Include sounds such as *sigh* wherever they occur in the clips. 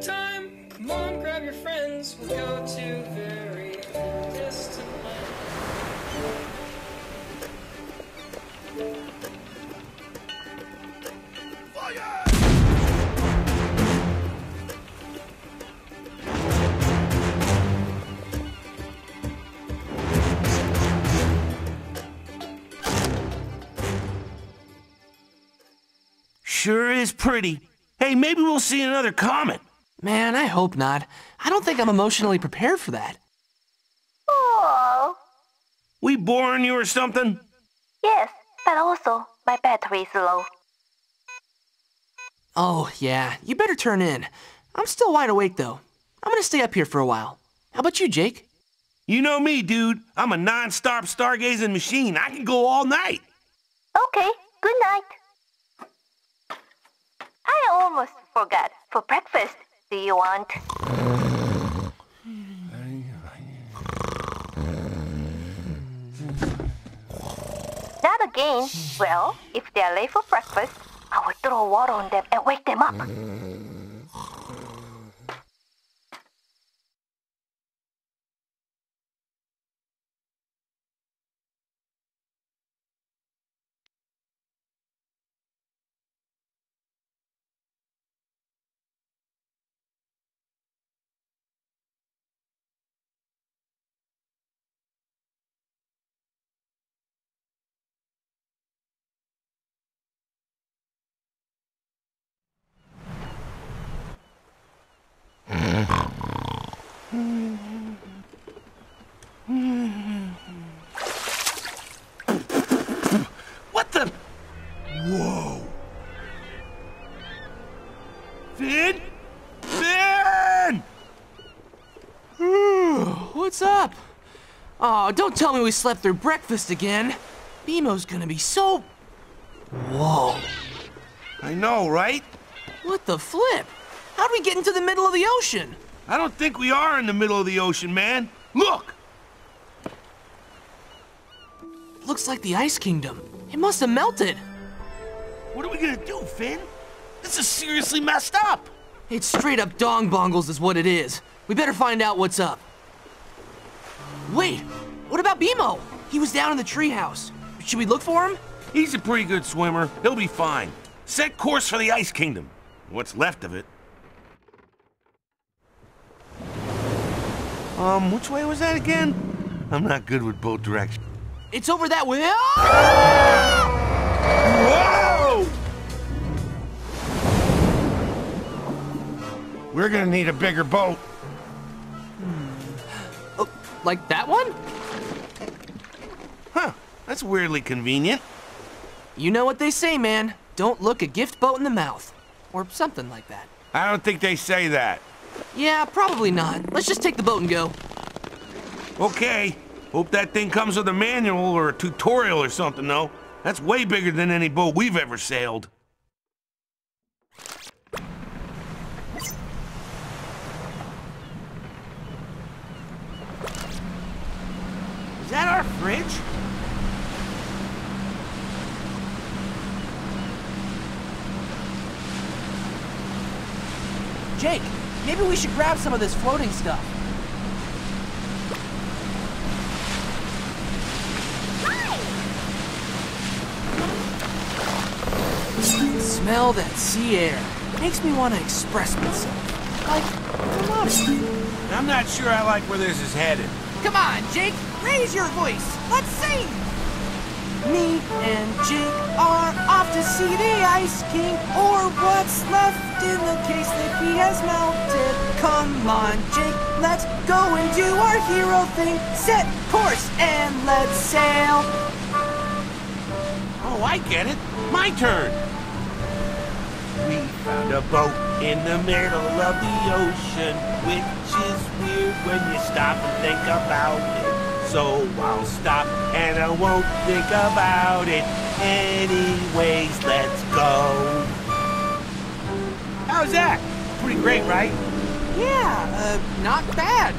time. Come on, grab your friends. We'll go to very distant lands. Sure is pretty. Hey, maybe we'll see another comet. Man, I hope not. I don't think I'm emotionally prepared for that. Oh, We boring you or something? yes, but also my battery is low. Oh, yeah, you better turn in. I'm still wide awake, though. I'm gonna stay up here for a while. How about you, Jake? You know me, dude. I'm a non-stop stargazing machine. I can go all night. Okay, good night. I almost forgot. For breakfast, do you want? Not again. Well, if they're late for breakfast, I will throw water on them and wake them up. What the? Whoa. Finn? Finn! What's up? Oh, don't tell me we slept through breakfast again. BMO's gonna be so. Whoa. I know, right? What the flip? How'd we get into the middle of the ocean? I don't think we are in the middle of the ocean, man. Look! Looks like the Ice Kingdom. It must have melted. What are we gonna do, Finn? This is seriously messed up. It's straight up dong bongles, is what it is. We better find out what's up. Wait, what about BMO? He was down in the treehouse. Should we look for him? He's a pretty good swimmer. He'll be fine. Set course for the Ice Kingdom. What's left of it. Um, which way was that again? I'm not good with boat direction. It's over that way. Whoa! We're gonna need a bigger boat. Like that one? Huh, that's weirdly convenient. You know what they say, man. Don't look a gift boat in the mouth. Or something like that. I don't think they say that. Yeah, probably not. Let's just take the boat and go. Okay, hope that thing comes with a manual or a tutorial or something, though. That's way bigger than any boat we've ever sailed. Is that our fridge? Jake, maybe we should grab some of this floating stuff. Smell that sea air. Makes me want to express myself. Like, come on. I'm not sure I like where this is headed. Come on, Jake, raise your voice. Let's sing. Me and Jake are off to see the Ice King, or what's left in the case that he has melted. Come on, Jake, let's go and do our hero thing. Set course and let's sail. Oh, I get it. My turn. We found a boat in the middle of the ocean, which is weird when you stop and think about it. So I'll stop and I won't think about it. Anyways, let's go. How's that? Pretty great, right? Yeah, uh, not bad.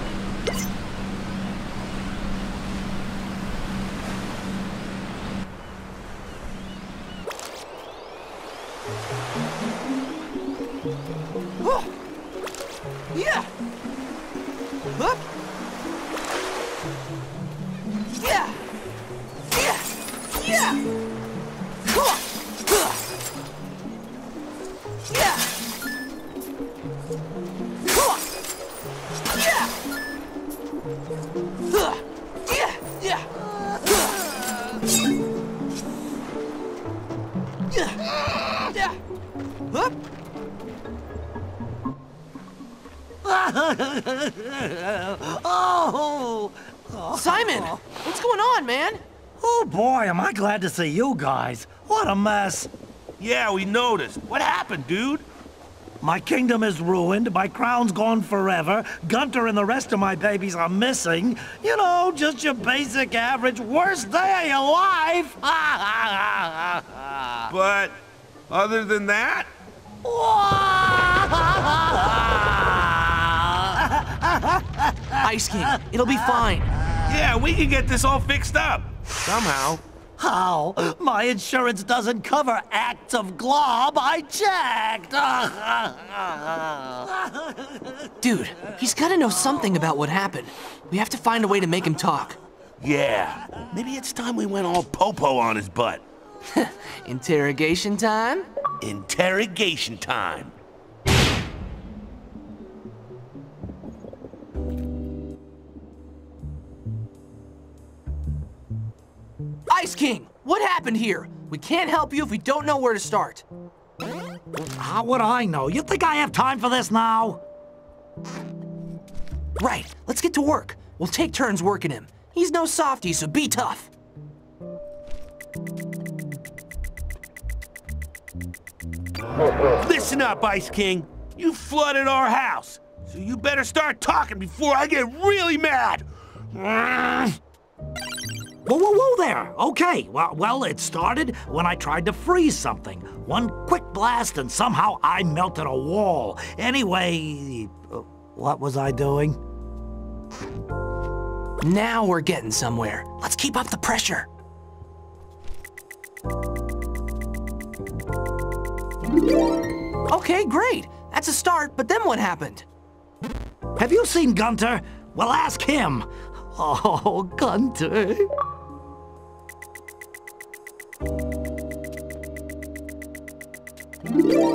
Oh, Yeah. Up. Oh, Simon, what's going on, man? Oh boy, am I glad to see you guys. What a mess. Yeah, we noticed. What happened, dude? My kingdom is ruined, my crown's gone forever, Gunter and the rest of my babies are missing. You know, just your basic average worst day of your life. *laughs* But other than that, Ice King, it'll be fine. yeah, we can get this all fixed up. Somehow. How? My insurance doesn't cover acts of glob. I checked. *laughs* Dude, he's gotta know something about what happened. We have to find a way to make him talk. Yeah. Maybe it's time we went all popo on his butt. *laughs* Interrogation time? Interrogation time. Ice King, what happened here? We can't help you if we don't know where to start. Ah, How would I know? You think I have time for this now? Right, let's get to work. We'll take turns working him. He's no softy, so be tough. Listen up, Ice King. You flooded our house, so you better start talking before I get really mad. Whoa, whoa, whoa there. Okay, well, well, it started when I tried to freeze something. One quick blast and somehow I melted a wall. Anyway, uh, what was I doing? Now we're getting somewhere. Let's keep up the pressure. Okay, great. That's a start, but then what happened? Have you seen Gunter? Well, ask him. *laughs* Oh, Gunter.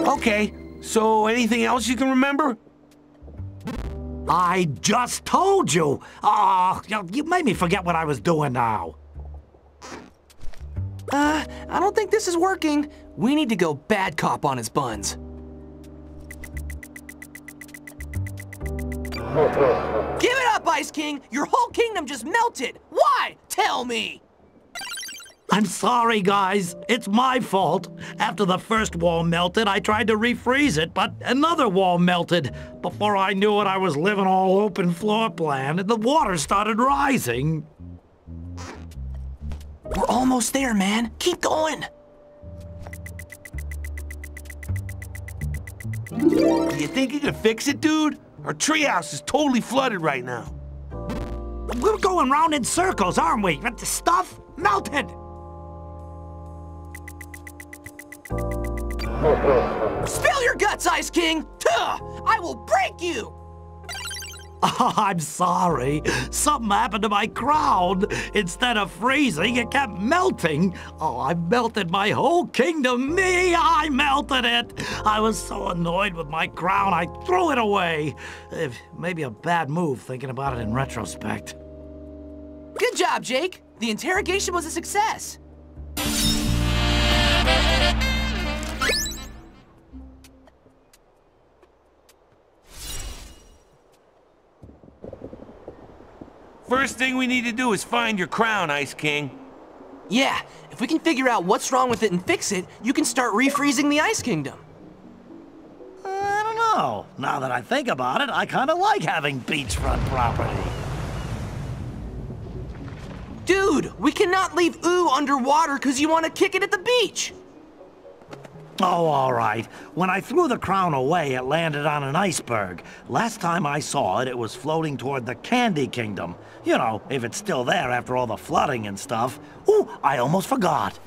Okay, so anything else you can remember? I just told you. Oh, you- you made me forget what I was doing now. Uh, I don't think this is working. We need to go bad cop on his buns. Give it up, Ice King! Your whole kingdom just melted! Why? Tell me! I'm sorry, guys. It's my fault. After the first wall melted, I tried to refreeze it, but another wall melted. Before I knew it, I was living all open floor plan, and the water started rising. We're almost there, man. Keep going. You think you can fix it, dude? Our treehouse is totally flooded right now. We're going round in circles, aren't we? But the stuff melted. Spill your guts, Ice King! Tuh! I will break you! Oh, *laughs* I'm sorry. Something happened to my crown. Instead of freezing, it kept melting. Oh, I melted my whole kingdom. Me, I melted it. I was so annoyed with my crown, I threw it away. Eh, Maybe a bad move thinking about it in retrospect. Good job, Jake. The interrogation was a success. First thing we need to do is find your crown, Ice King. Yeah, if we can figure out what's wrong with it and fix it, you can start refreezing the Ice Kingdom. I don't know. Now that I think about it, I kind of like having beachfront property. Dude, we cannot leave Ooo underwater because you want to kick it at the beach. Oh, all right. When I threw the crown away, it landed on an iceberg. Last time I saw it, it was floating toward the Candy Kingdom. You know, if it's still there after all the flooding and stuff. Ooh, I almost forgot.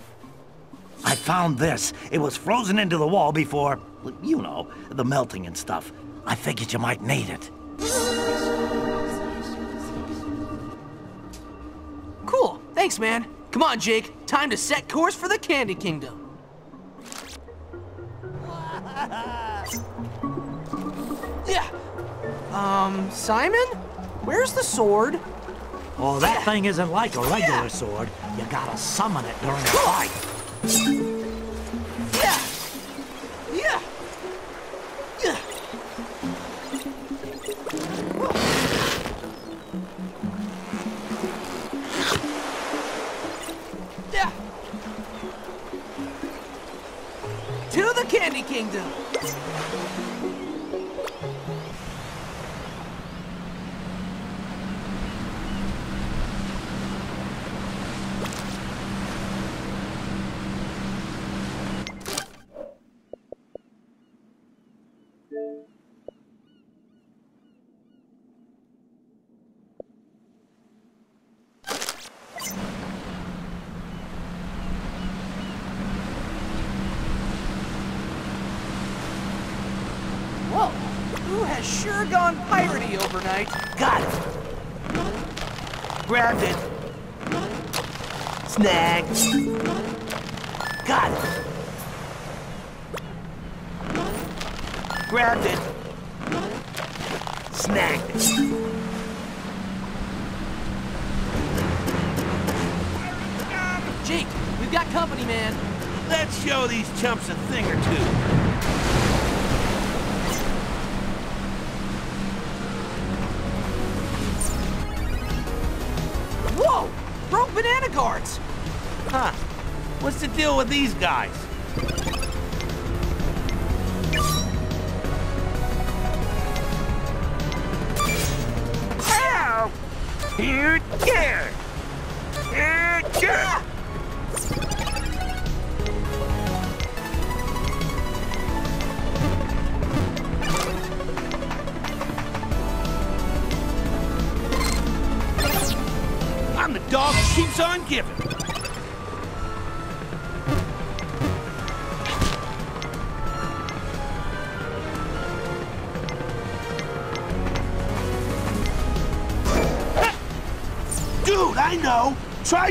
I found this. It was frozen into the wall before, you know, the melting and stuff. I figured you might need it. Cool. Thanks, man. Come on, Jake. Time to set course for the Candy Kingdom. *laughs* Yeah. Um, Simon? Where's the sword? Oh, that thing isn't like a regular sword. You gotta summon it during a fight. Yeah. Yeah. Yeah. Yeah. To the Candy Kingdom. Guys?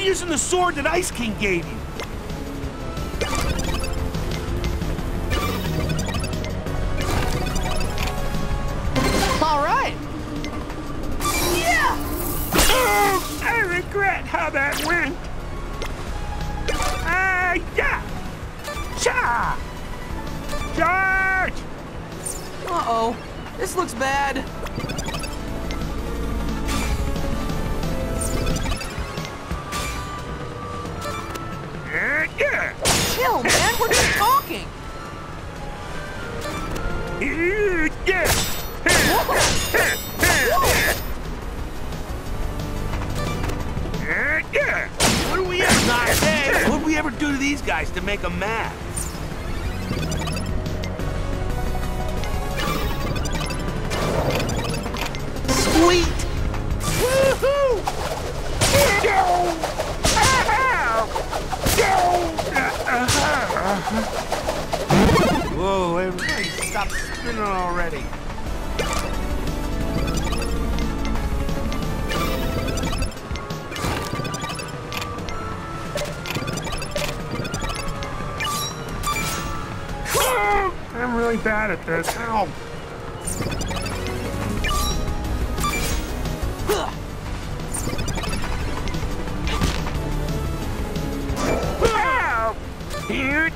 Using the sword that Ice King gave you. This. Ow! Ow! Here,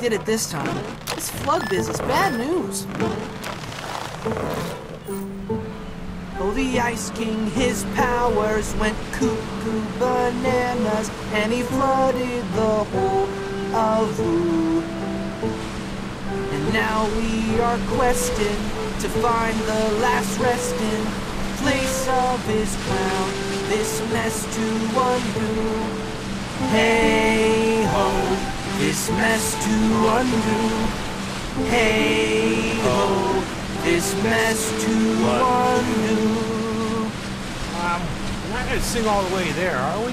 Did it this time. This flood biz is bad news. Oh, the Ice King, his powers went cuckoo bananas, and he flooded the whole of Ooo. And now we are questing to find the last resting place of his crown, this mess to undo. Hey ho, this mess to undo. Hey ho, this mess to undo. Um, we're not gonna sing all the way there, are we?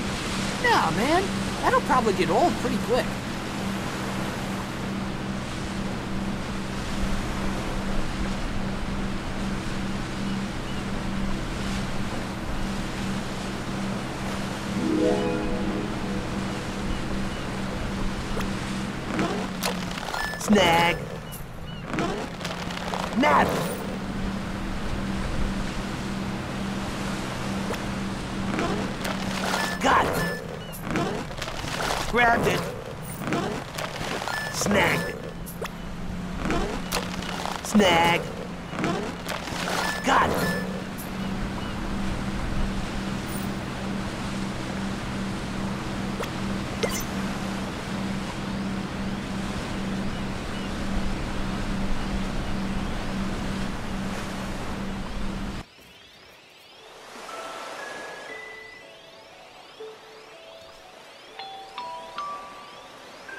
Nah, man, that'll probably get old pretty quick.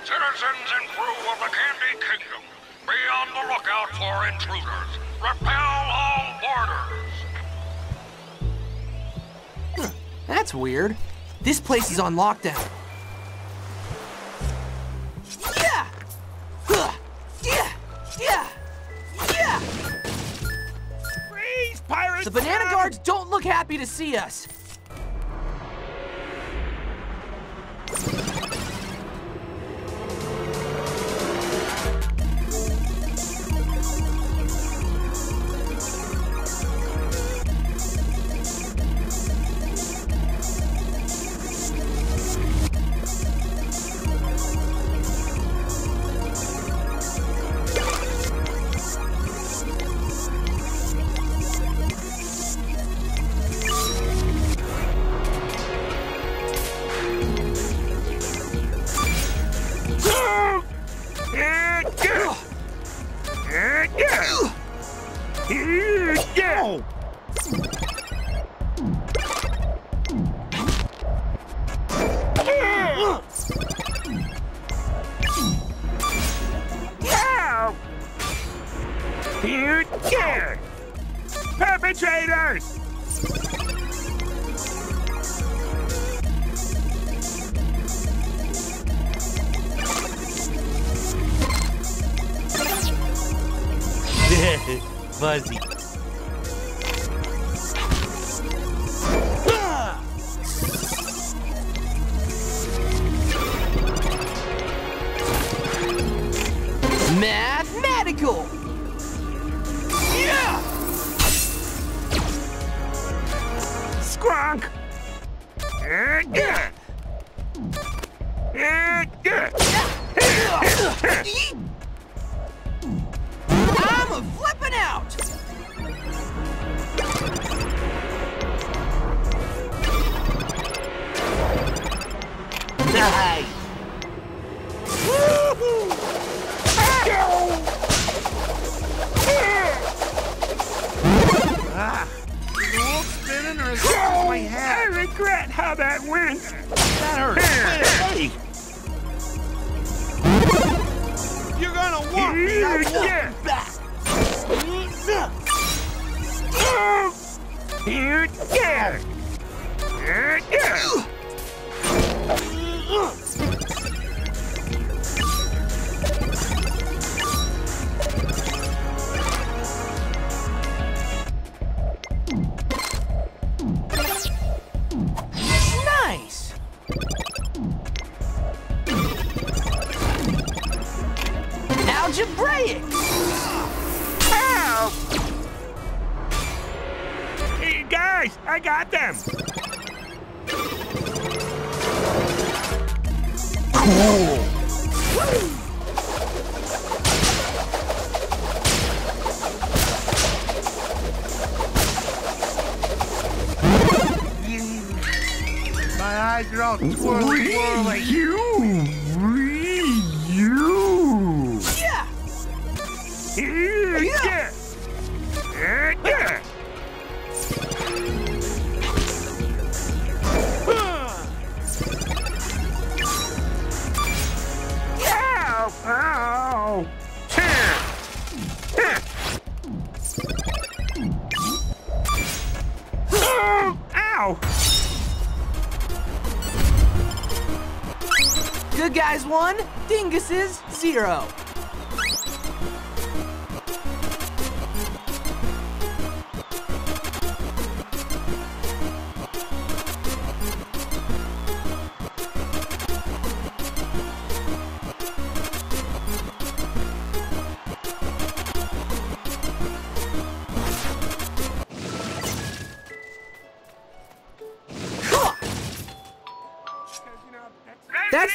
Citizens and crew of the Candy Kingdom, be on the lookout for intruders. Repel all boarders. That's weird. This place is on lockdown. Yeah! Yeah! Yeah! Yeah! Freeze, pirates! The banana guards don't look happy to see us. Eyes are all twirly, twirly. You. Guys one, dinguses zero.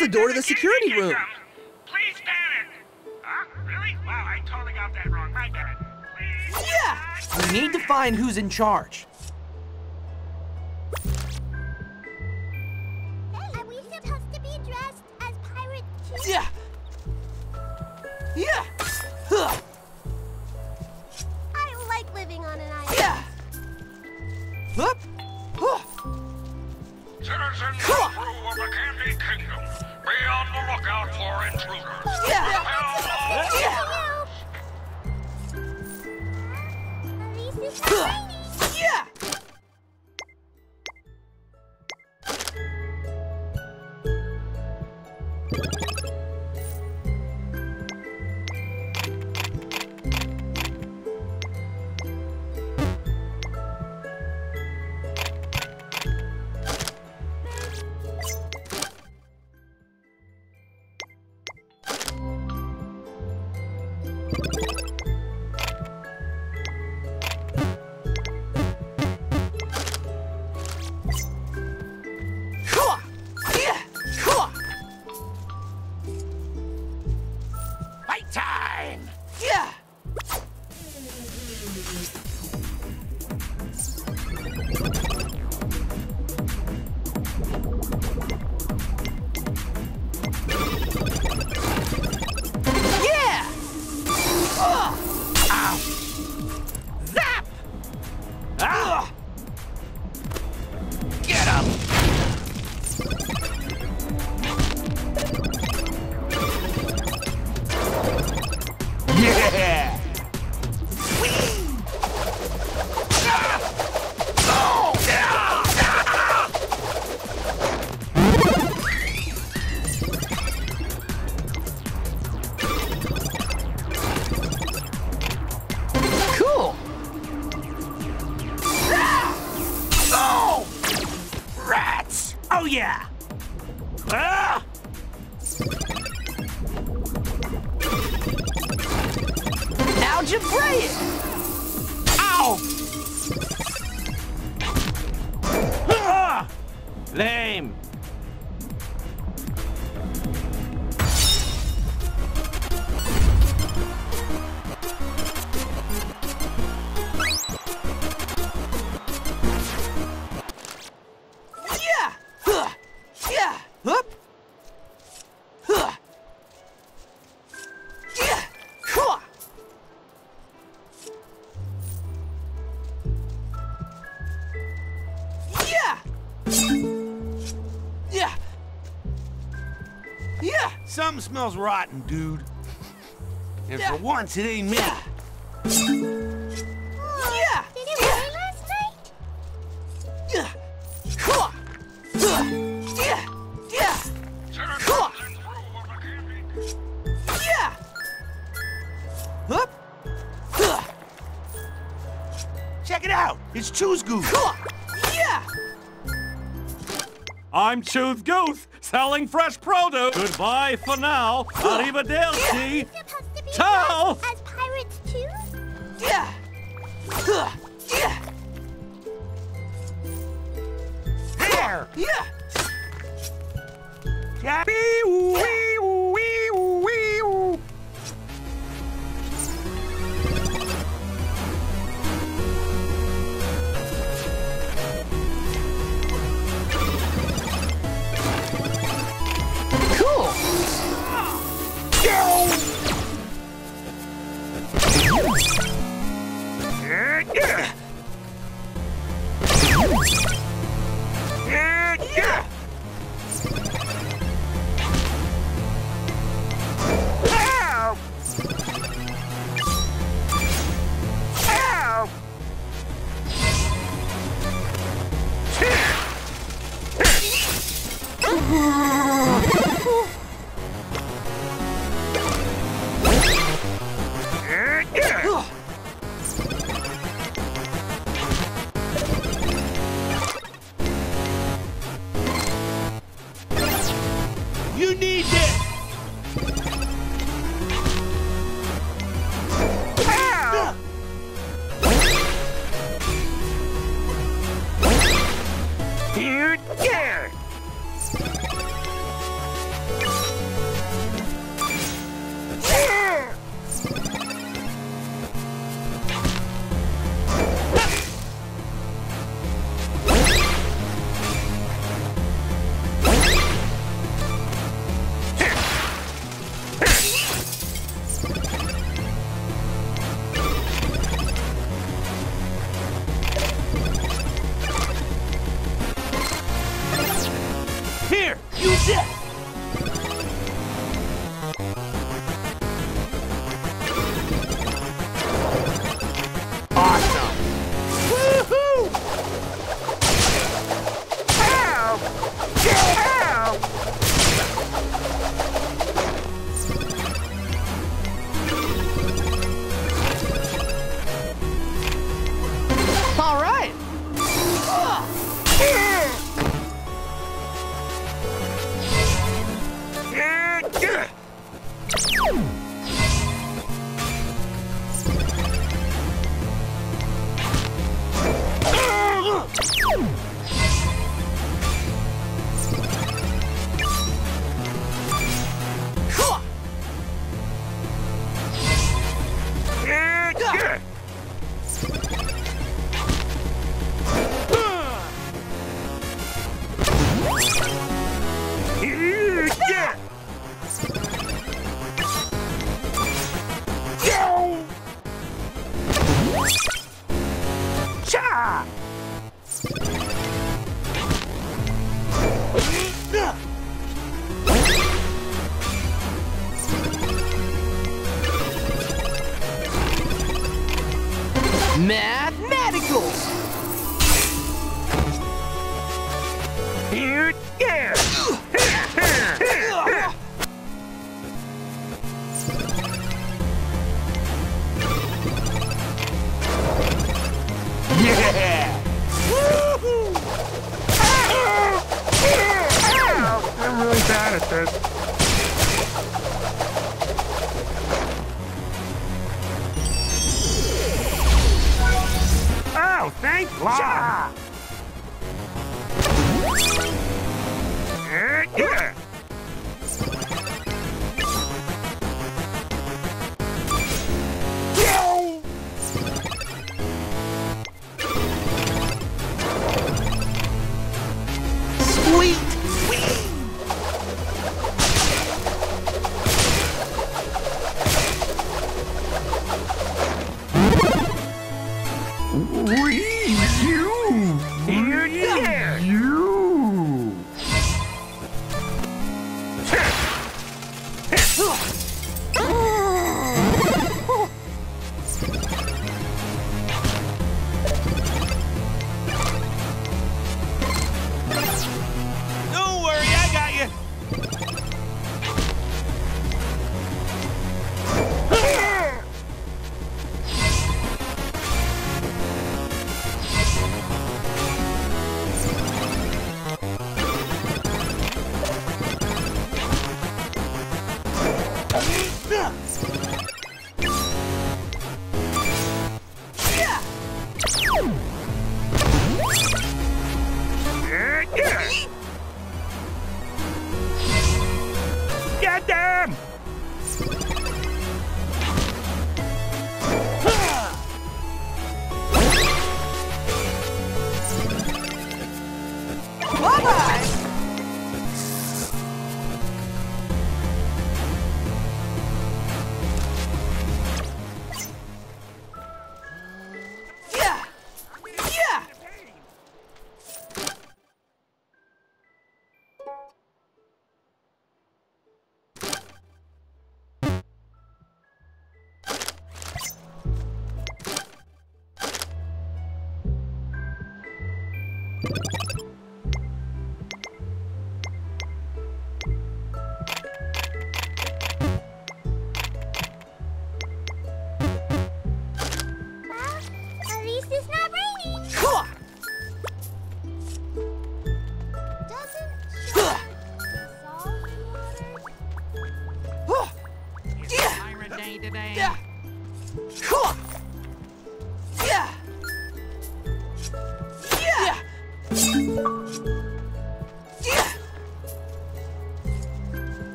The door to the security room. Please panic. Huh? Really? Wow, I totally got that wrong. My bad. Please. Yeah! We need to find who's in charge. Lame! Smells rotten, dude. And for once, it ain't me. Yeah! Yeah! Did it rain last night? Yeah! Huh. Huh. Yeah! Yeah! Citizens Huh. and crew of the Candy Kingdom. Yeah! Hup! Check it out! It's Choose Goose! Yeah! I'm Choose Goose, selling fresh produce. Goodbye for now. Arrivederci. Supposed to be Ciao. as pirates too? Yeah! Yeah! There! Yeah! Yeah.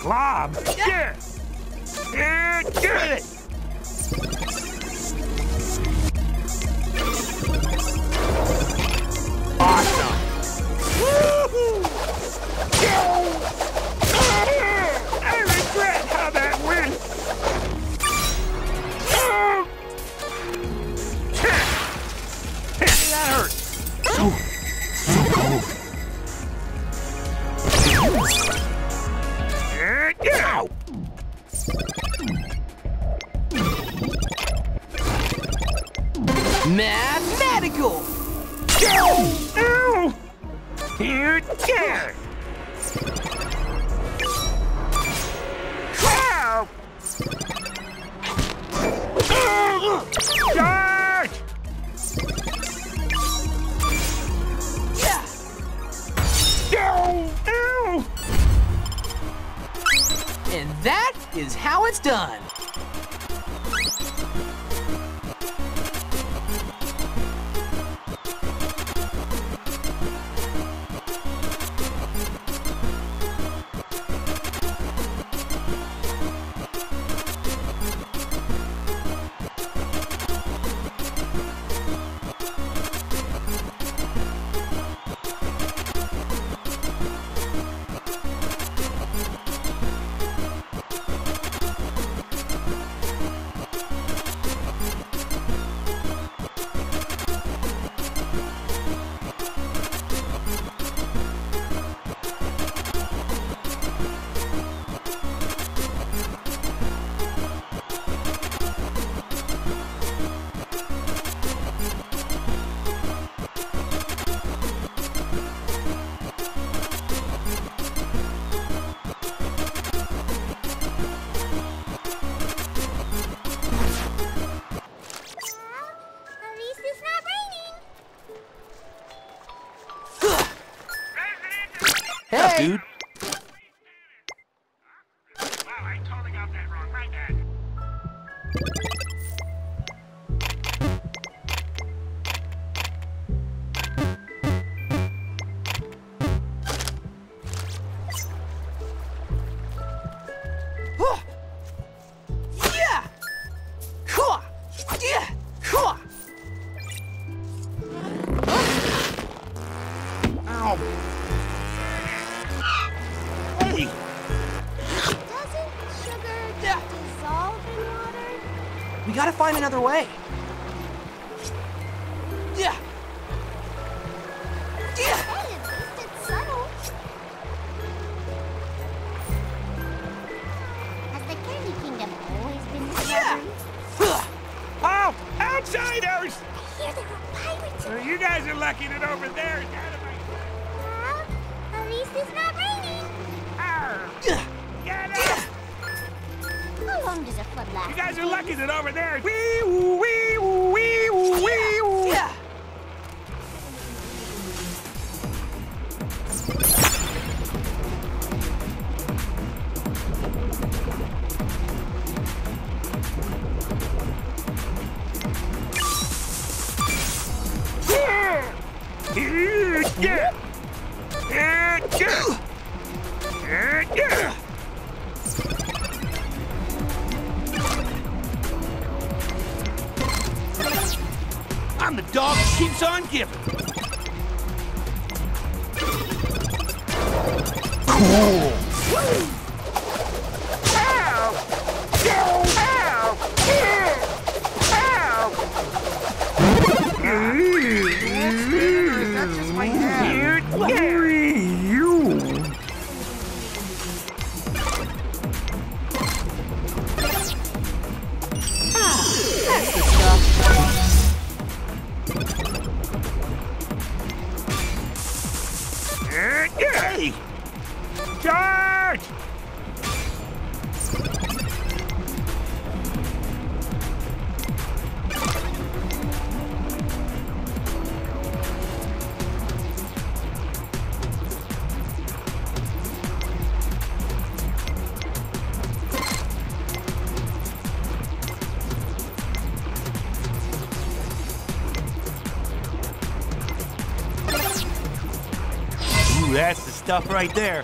Glob. Yeah. Yeah, get it. You guys are lucky that over there. Wee woo wee. stuff right there.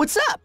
What's up?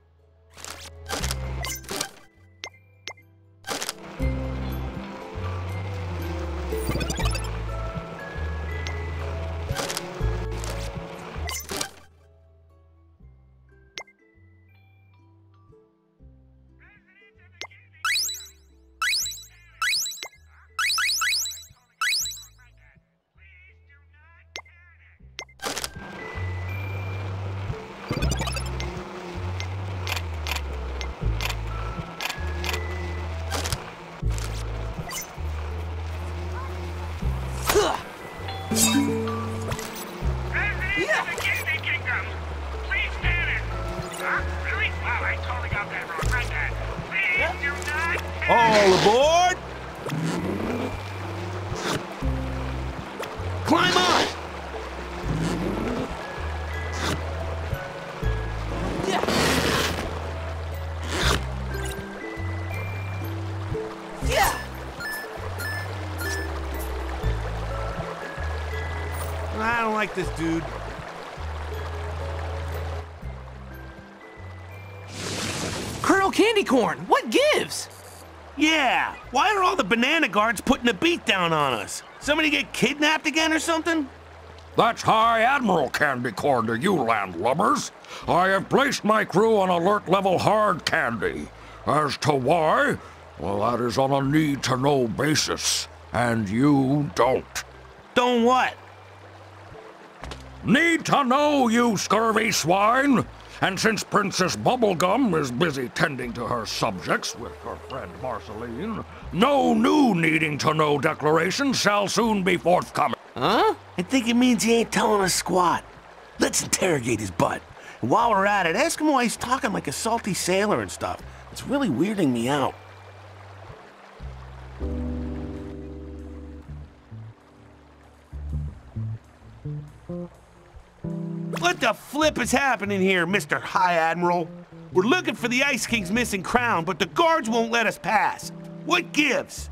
I don't like this dude. Colonel Candy Corn, what gives? Yeah, why are all the banana guards putting a beat down on us? Somebody get kidnapped again or something? That's High Admiral Candy Corn to you, landlubbers. I have placed my crew on alert level hard candy. As to why, well, that is on a need to know basis. And you don't. Don't what? Need to know, you scurvy swine! And since Princess Bubblegum is busy tending to her subjects with her friend Marceline, no new needing to know declarations shall soon be forthcoming. Huh? I think it means he ain't telling us squat. Let's interrogate his butt. And while we're at it, ask him why he's talking like a salty sailor and stuff. It's really weirding me out. What the flip is happening here, Mr. High Admiral? We're looking for the Ice King's missing crown, but the guards won't let us pass. What gives?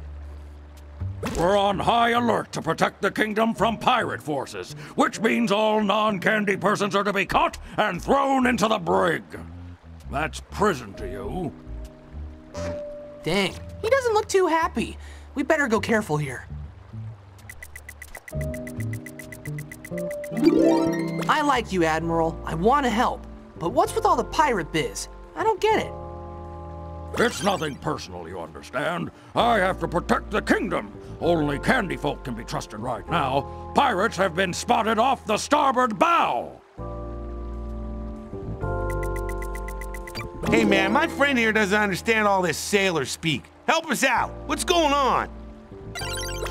We're on high alert to protect the kingdom from pirate forces, which means all non candy persons are to be caught and thrown into the brig. That's prison to you. Dang, he doesn't look too happy. We better go careful here. I like you, Admiral. I want to help. But what's with all the pirate biz? I don't get it. It's nothing personal, you understand. I have to protect the kingdom. Only candy folk can be trusted right now. Pirates have been spotted off the starboard bow. Hey man, my friend here doesn't understand all this sailor speak. Help us out. What's going on?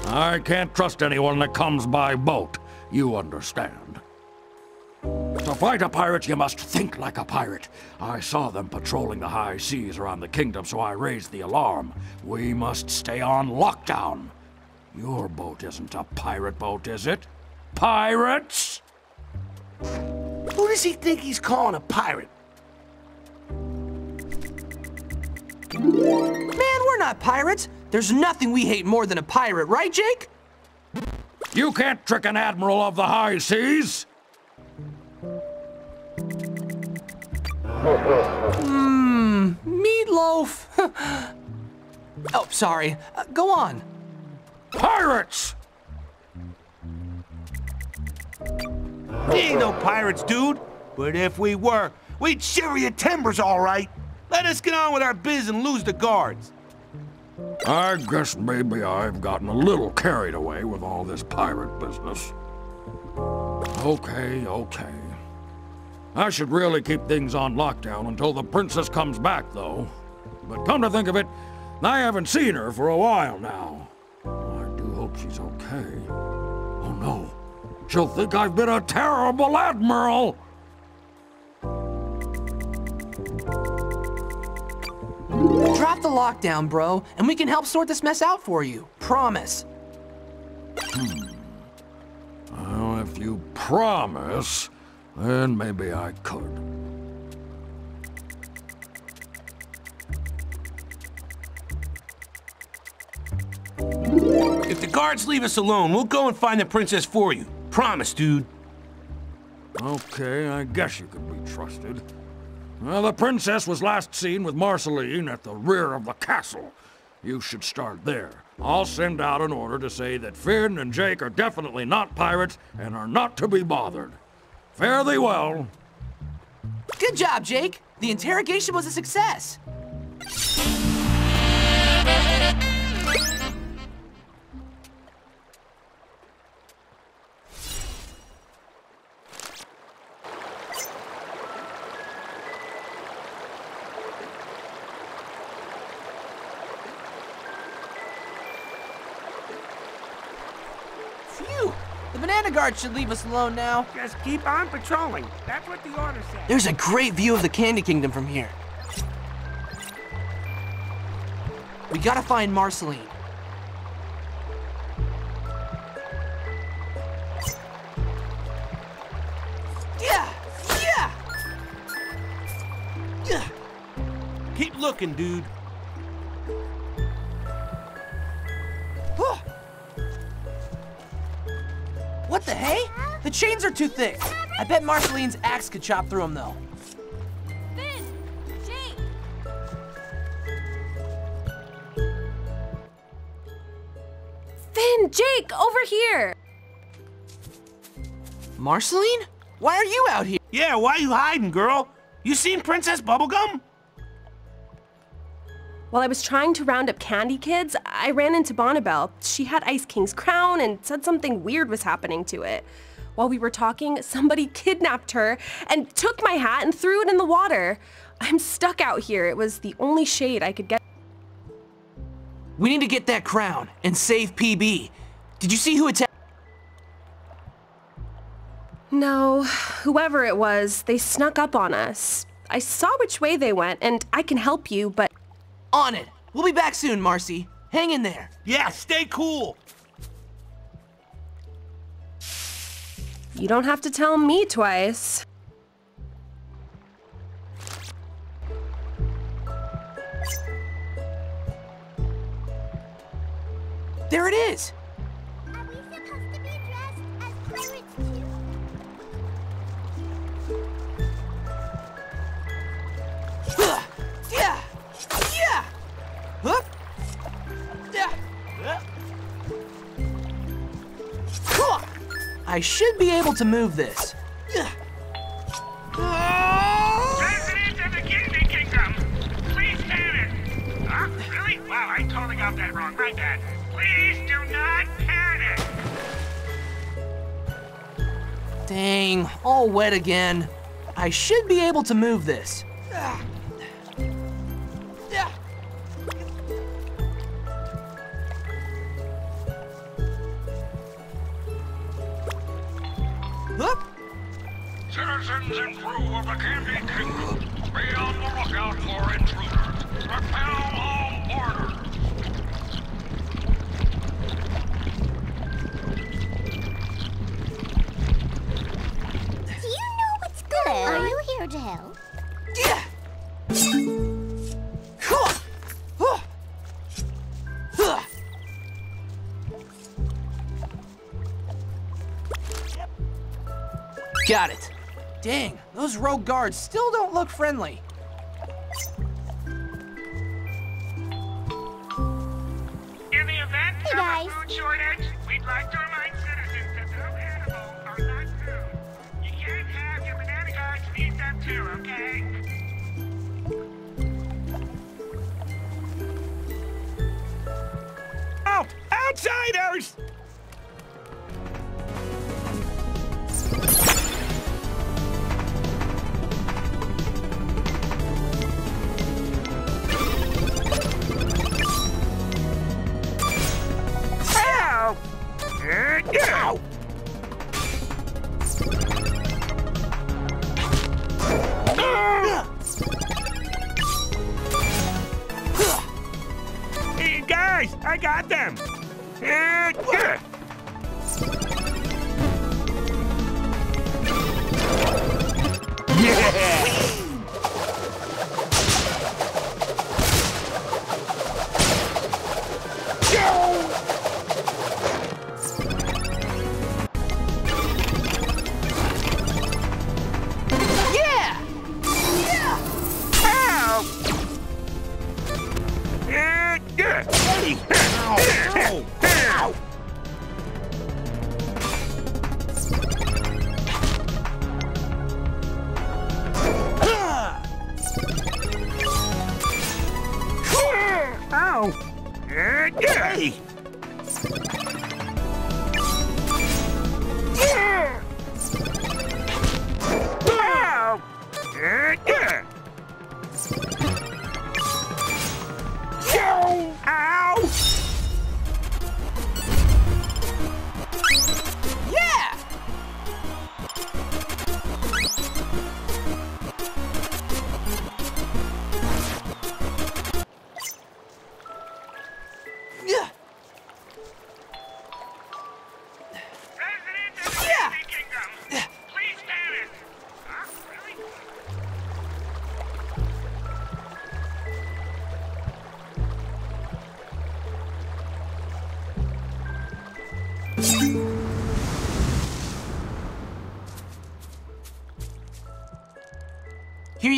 I can't trust anyone that comes by boat. You understand. To fight a pirate, you must think like a pirate. I saw them patrolling the high seas around the kingdom, so I raised the alarm. We must stay on lockdown. Your boat isn't a pirate boat, is it? Pirates? Who does he think he's calling a pirate? Man, we're not pirates. There's nothing we hate more than a pirate, right, Jake? You can't trick an admiral of the high seas. Mmm, meatloaf. *laughs* oh, sorry. Uh, go on. Pirates! We ain't no pirates, dude. But if we were, we'd shiver your timbers all right. Let us get on with our biz and lose the guards. I guess maybe I've gotten a little carried away with all this pirate business. Okay, okay. I should really keep things on lockdown until the princess comes back, though. But come to think of it, I haven't seen her for a while now. I do hope she's okay. Oh no, she'll think I've been a terrible admiral! Drop the lockdown, bro, and we can help sort this mess out for you. Promise. Hmm. Well, if you promise, then maybe I could. If the guards leave us alone, we'll go and find the princess for you. Promise, dude. Okay, I guess you can be trusted. Well, the princess was last seen with Marceline at the rear of the castle. You should start there. I'll send out an order to say that Finn and Jake are definitely not pirates and are not to be bothered. Fare thee well. Good job, Jake. The interrogation was a success. Guard should leave us alone now. Just keep on patrolling. That's what the order says. There's a great view of the Candy Kingdom from here. We gotta find Marceline. Yeah! Yeah! Yeah! Keep looking, dude. Are too thick. I bet Marceline's axe could chop through them, though. Finn! Jake! Finn, Jake, over here! Marceline? Why are you out here? Yeah, why are you hiding, girl? You seen Princess Bubblegum? While I was trying to round up Candy Kids, I ran into Bonnibel. She had Ice King's crown and said something weird was happening to it. While we were talking, somebody *laughs* kidnapped her and took my hat and threw it in the water. I'm stuck out here. It was the only shade I could get. We need to get that crown and save PB. Did you see who attacked? No, whoever it was, they snuck up on us. I saw which way they went, and I can help you, but On it. We'll be back soon, Marcy. Hang in there. Yeah, stay cool. You don't have to tell me twice. There it is. Are we supposed to be dressed as pirates too? Huh. I should be able to move this. Yeah. Residents of the Kingdom, please panic. Huh? Really? Wow, I totally got that wrong. My bad. Please do not panic. Dang, all wet again. I should be able to move this. Ah. Citizens and crew of the Candy Kingdom, be on the lookout for intruders. Repel all boarders. Do you know what's good? Are you here to help? Yeah. Got it. Dang, those rogue guards still don't look friendly.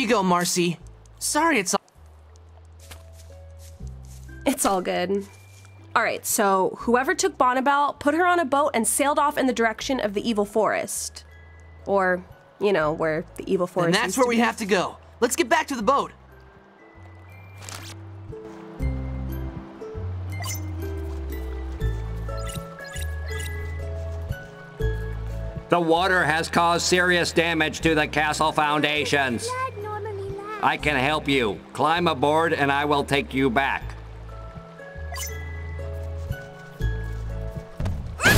You go, Marcy. Sorry it's all- It's all good. All right, so whoever took Bonnibel put her on a boat and sailed off in the direction of the evil forest. Or, you know, where the evil forest And that's used where we be. have to go. Let's get back to the boat. The water has caused serious damage to the castle foundations. I can help you. Climb aboard and I will take you back.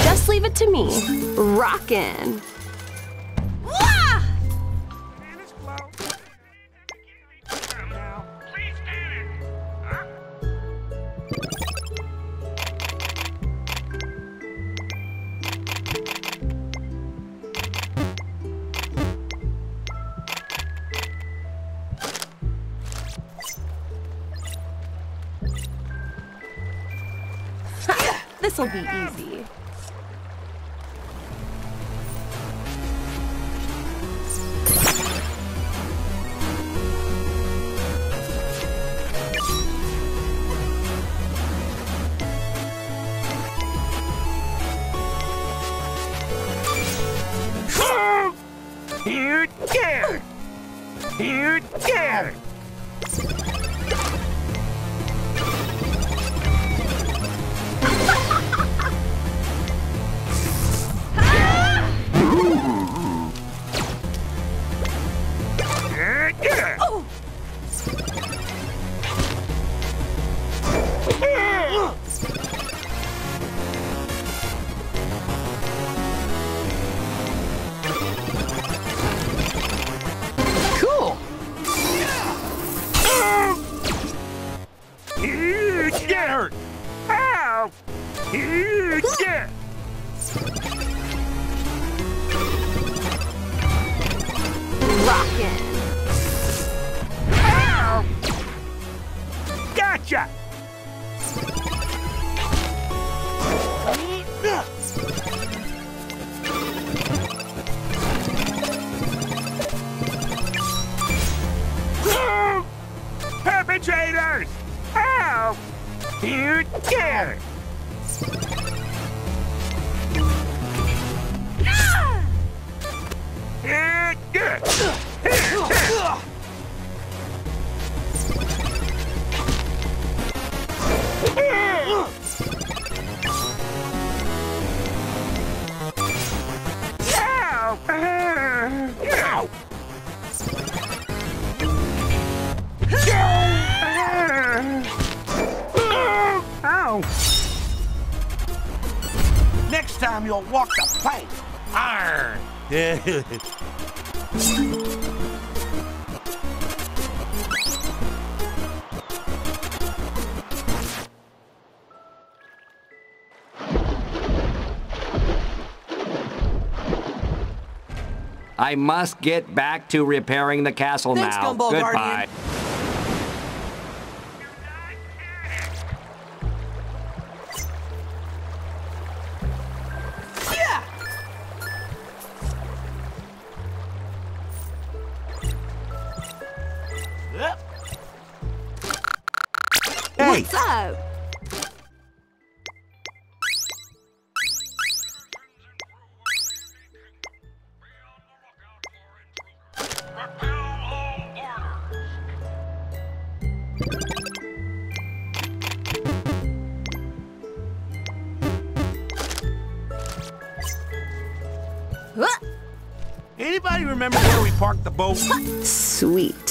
Just leave it to me. Rockin'. *laughs* I must get back to repairing the castle Thanks, now. Gumball Goodbye. Guardian. Anybody remember where we parked the boat? Sweet.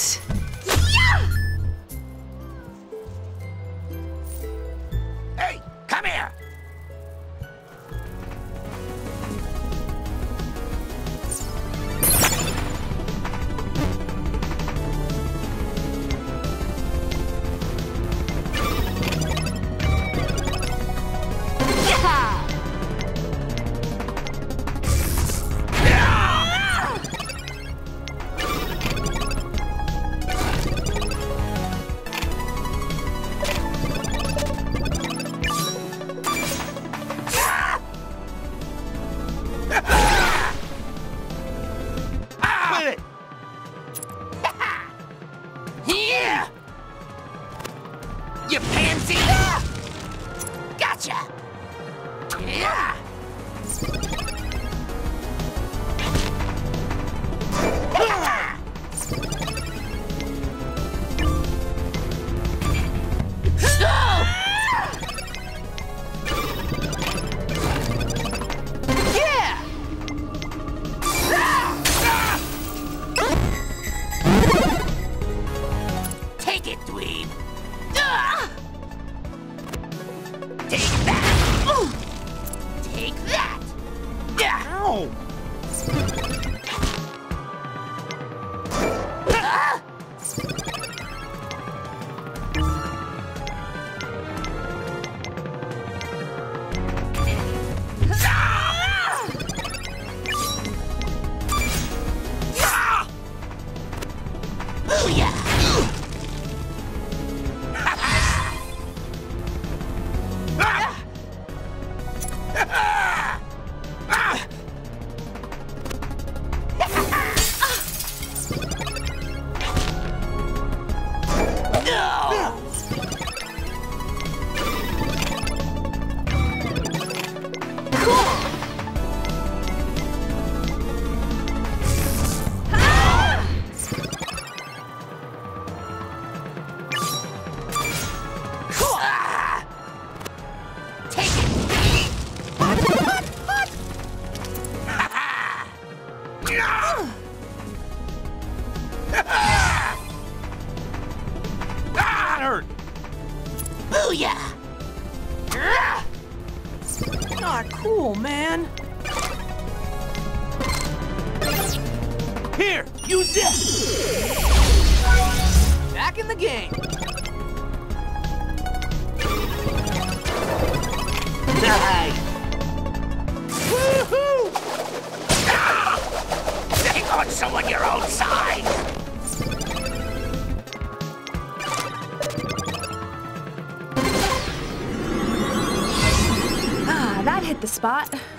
bot.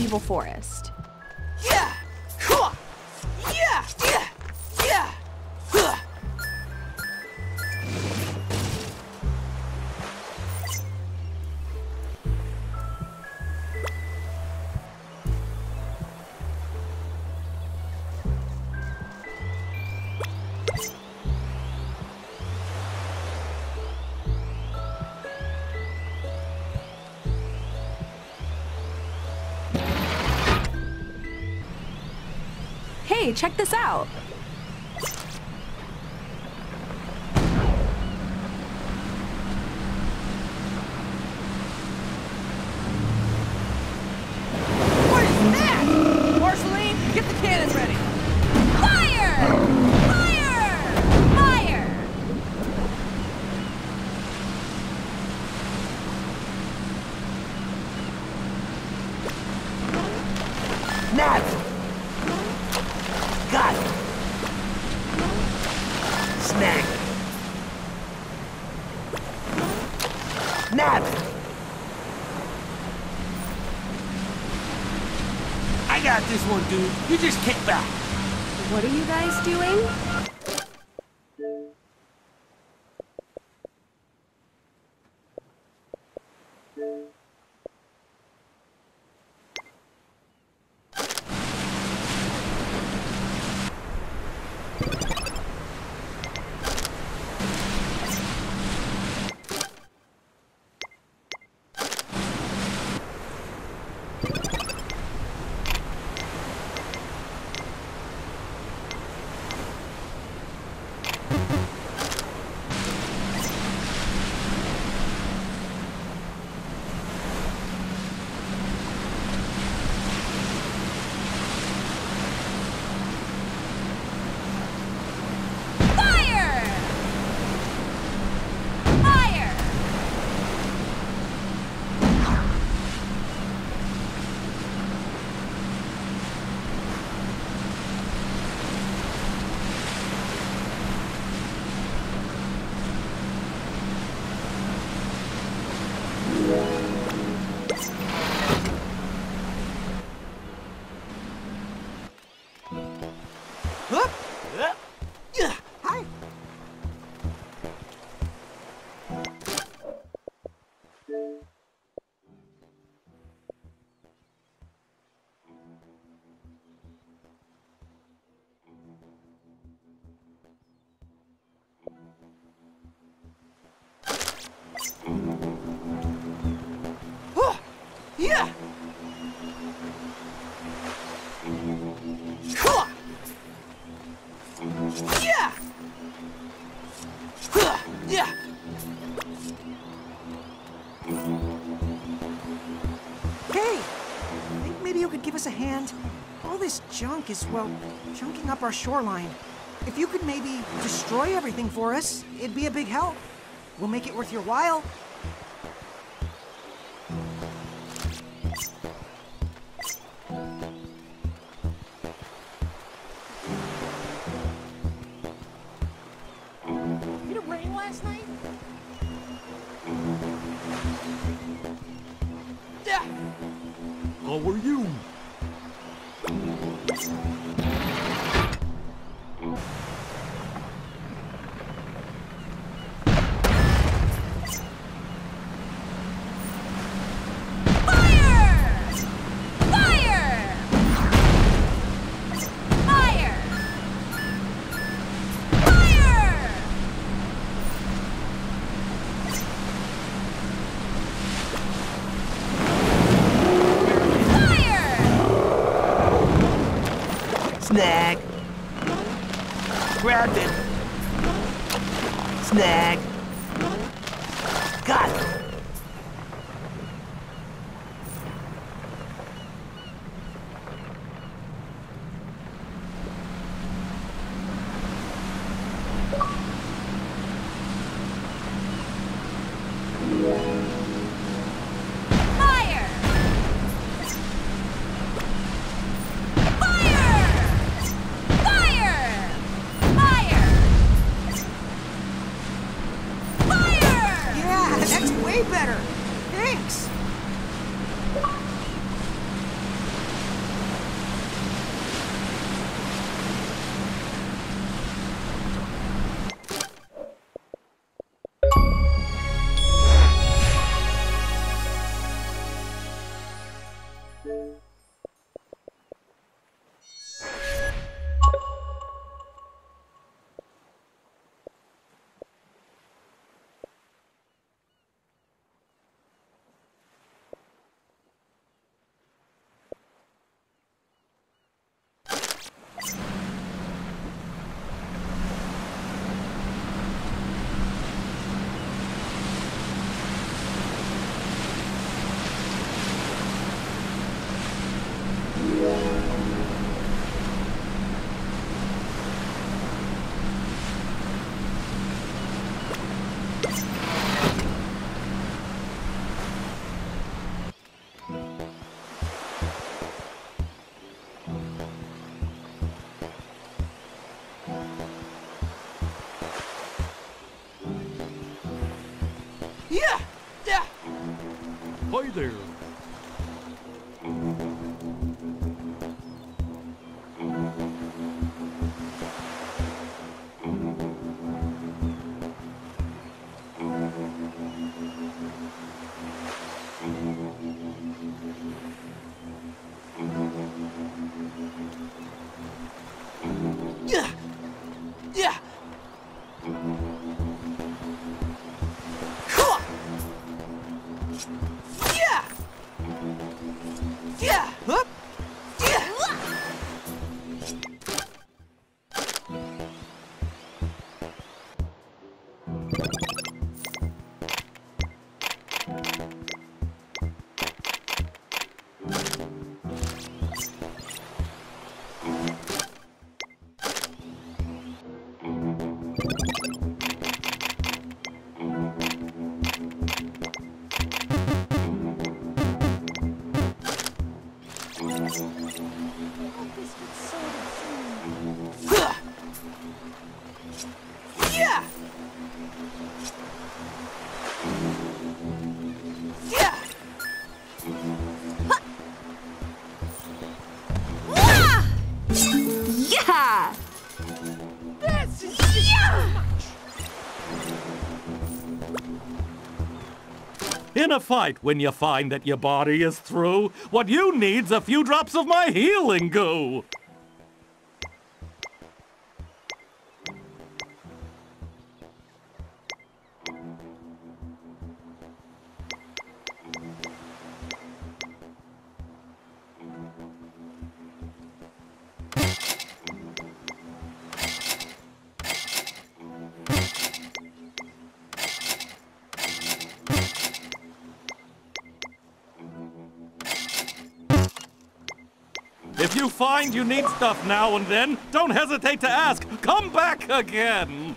evil for it. check this out. one, dude. You just kick back. What are you guys doing? Us a hand? All this junk is, well, junking up our shoreline. If you could maybe destroy everything for us, it'd be a big help. We'll make it worth your while. Way better! Thanks! There. In a fight, when you find that your body is through, what you need's a few drops of my healing goo. Find you need stuff now and then, don't hesitate to ask. Come back again.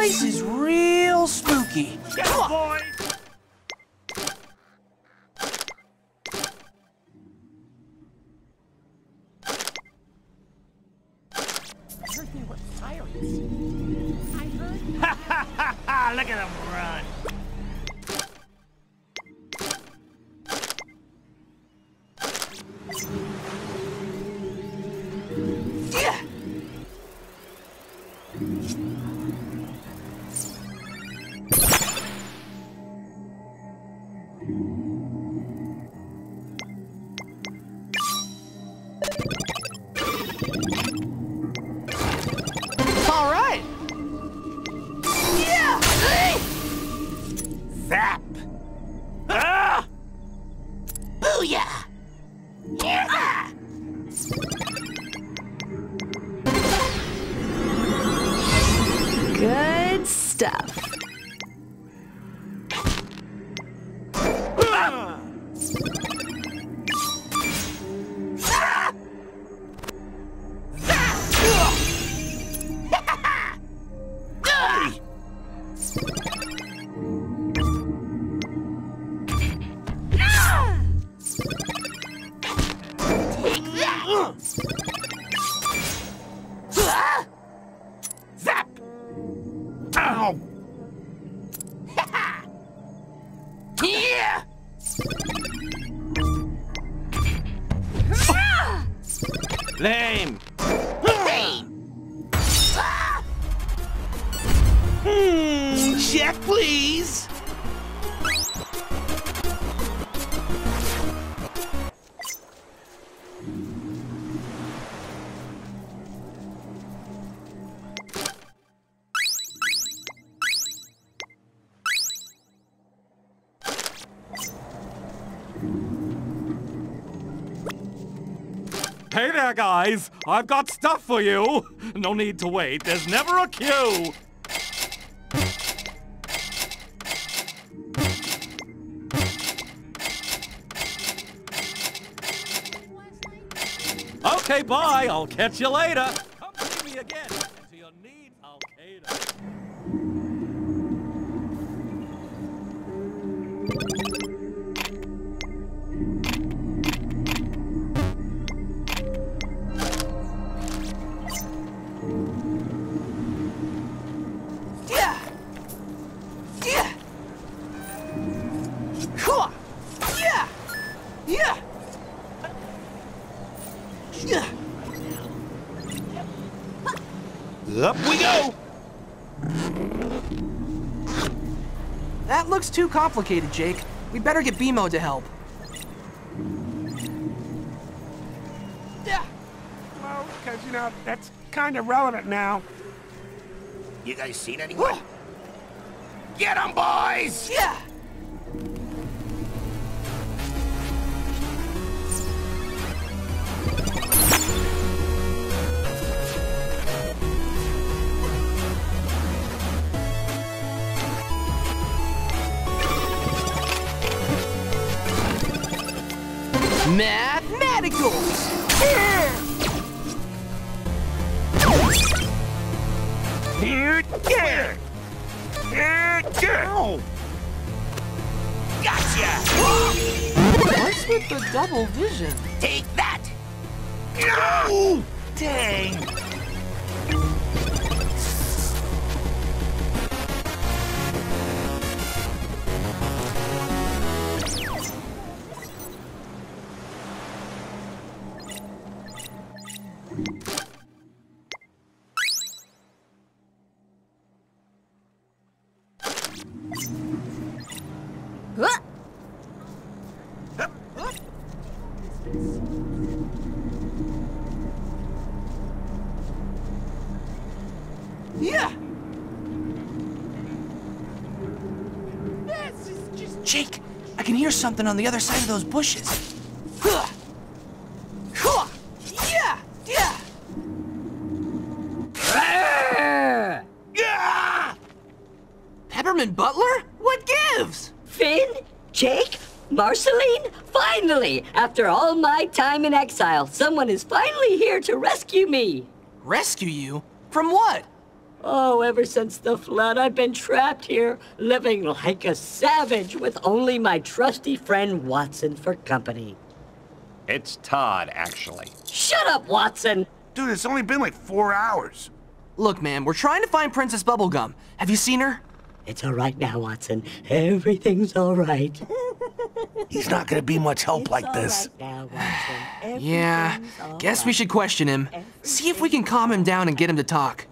place is real spooky. Get him, Guys! I've got stuff for you! No need to wait, there's never a queue! Okay, bye. I'll catch you later. Go! That looks too complicated, Jake. We better get BMO to help. Yeah! Well, because, you know, that's kind of relevant now. You guys seen anyone? Get 'em, boys! Yeah! Something on the other side of those bushes. Huh. Huh. Yeah! Yeah! Yeah! Peppermint Butler? What gives? Finn? Jake? Marceline? Finally! After all my time in exile, someone is finally here to rescue me! Rescue you? From what? Oh, ever since the flood, I've been trapped here, living like a savage with only my trusty friend Watson for company. It's Todd, actually. Shut up, Watson! Dude, it's only been like four hours. Look, man, we're trying to find Princess Bubblegum. Have you seen her? It's all right now, Watson. Everything's all right. *laughs* He's not gonna be much help like this. right now, *sighs* Yeah, Everything's all guess we should question him. See if we can calm him down and get him to talk.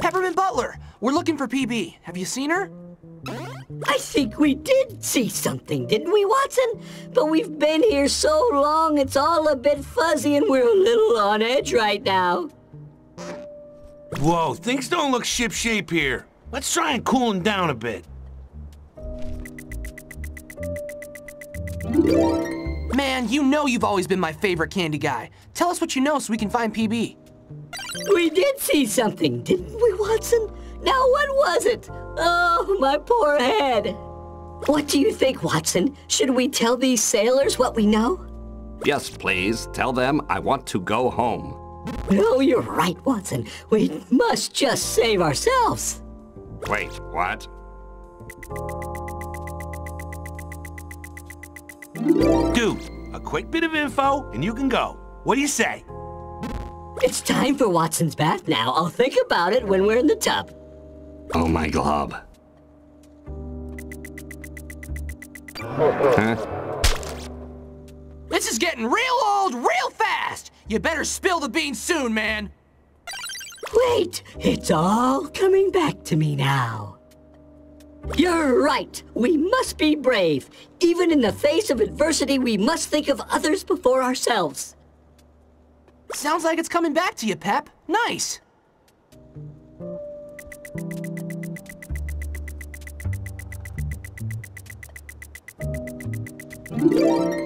Butler. We're looking for PB. Have you seen her? I think we did see something, didn't we, Watson? But we've been here so long, it's all a bit fuzzy and we're a little on edge right now. Whoa, things don't look shipshape here. Let's try and cool them down a bit. Man, you know you've always been my favorite candy guy. Tell us what you know so we can find PB. We did see something, didn't we, Watson? Now, what was it? Oh, my poor head. What do you think, Watson? Should we tell these sailors what we know? Yes, please. Tell them I want to go home. No, you're right, Watson. We must just save ourselves. Wait, what? Dude, a quick bit of info and you can go. What do you say? It's time for Watson's bath now. I'll think about it when we're in the tub. Oh, my glob. Huh? This is getting real old real fast. You better spill the beans soon, man. Wait, it's all coming back to me now. You're right. We must be brave. Even in the face of adversity, we must think of others before ourselves. Sounds like it's coming back to you, Pep. Nice.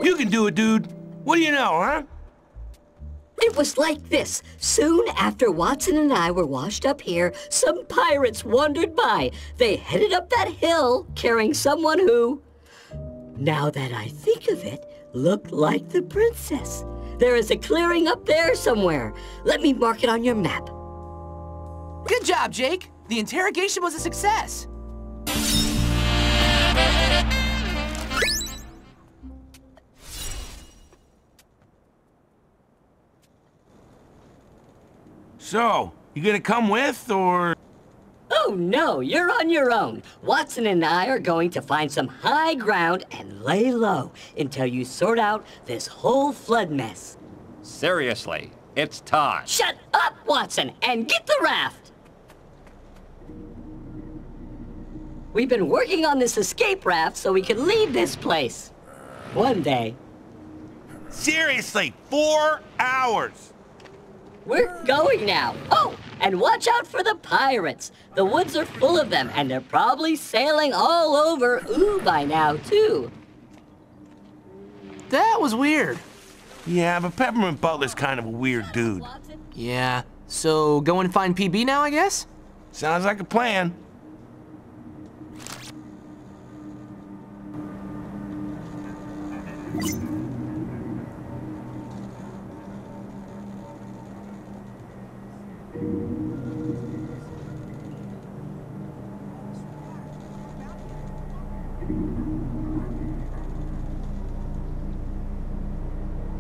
You can do it, dude. What do you know, huh? It was like this. Soon after Watson and I were washed up here, some pirates wandered by. They headed up that hill carrying someone who, now that I think of it, looked like the princess. There is a clearing up there somewhere. Let me mark it on your map. Good job, Jake. The interrogation was a success. So, you gonna come with, or...? Oh no, you're on your own. Watson and I are going to find some high ground and lay low until you sort out this whole flood mess. Seriously, it's Todd. Shut up, Watson, and get the raft! We've been working on this escape raft so we can leave this place. One day. Seriously, four hours! We're going now. Oh, and watch out for the pirates. The woods are full of them, and they're probably sailing all over Ooo by now, too. That was weird. Yeah, but Peppermint Butler's kind of a weird dude. Yeah, so go and find PB now, I guess? Sounds like a plan.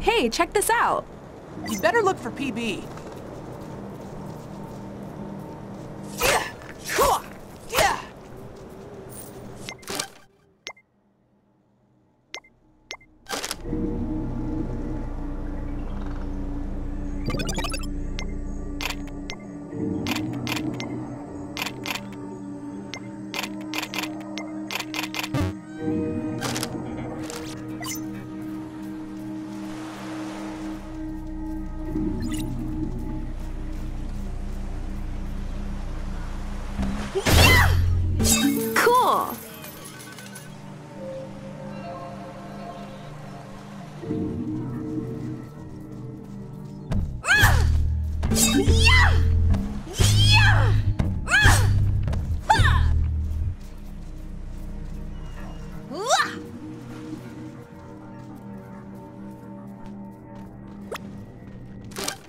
Hey, check this out. You better look for PB.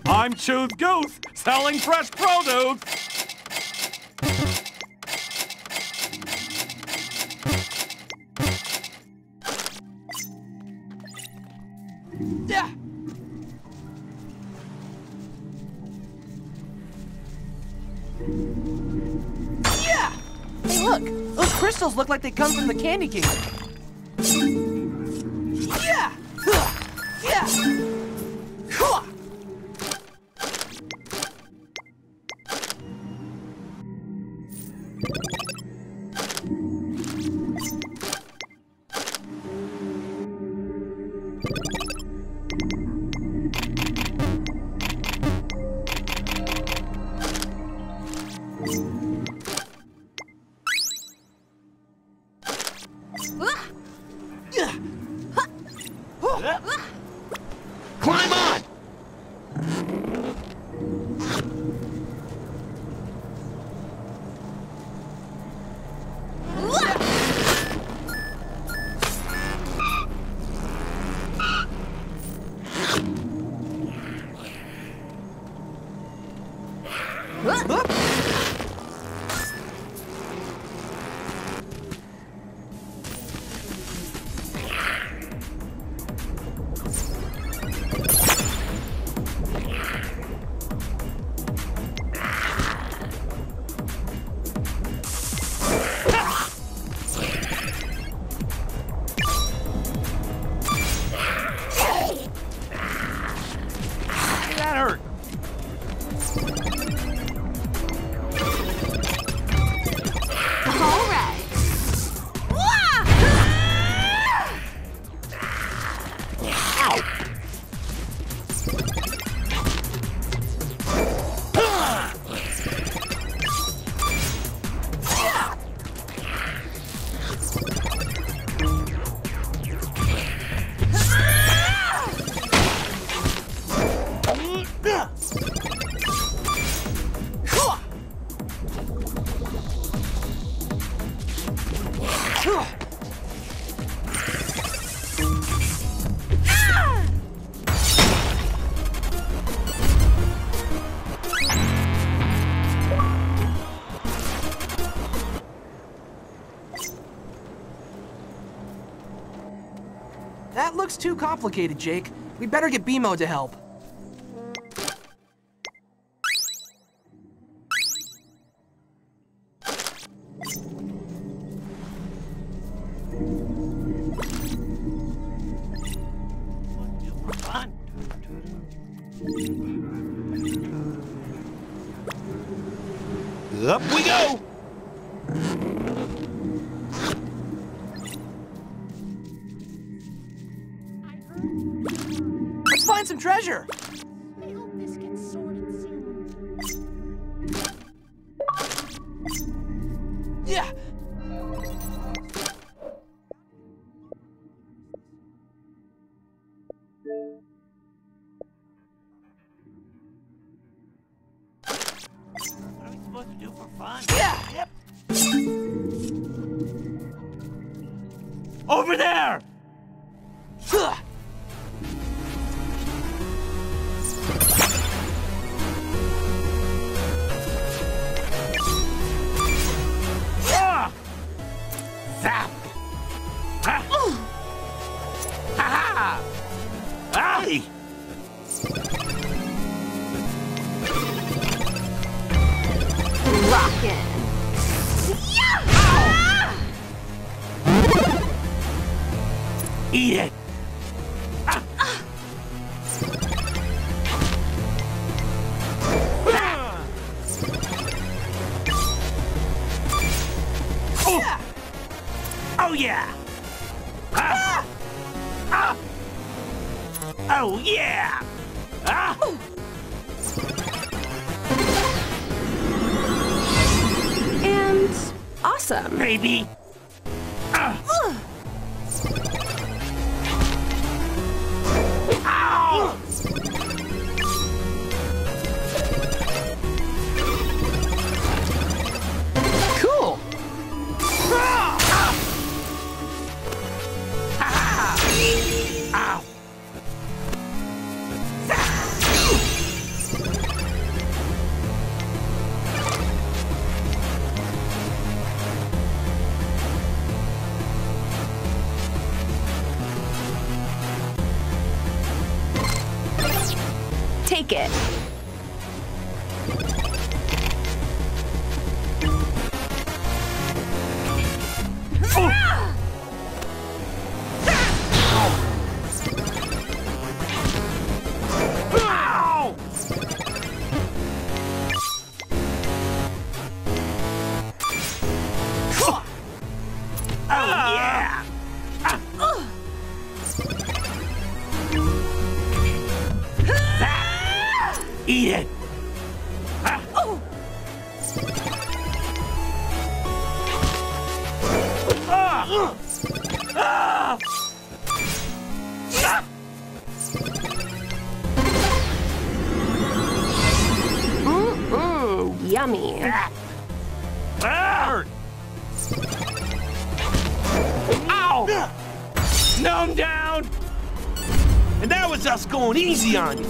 I'm Choose Goose, selling fresh produce. Look like they come from the Candy Kingdom. looks too complicated, Jake. We better get BMO to help. Going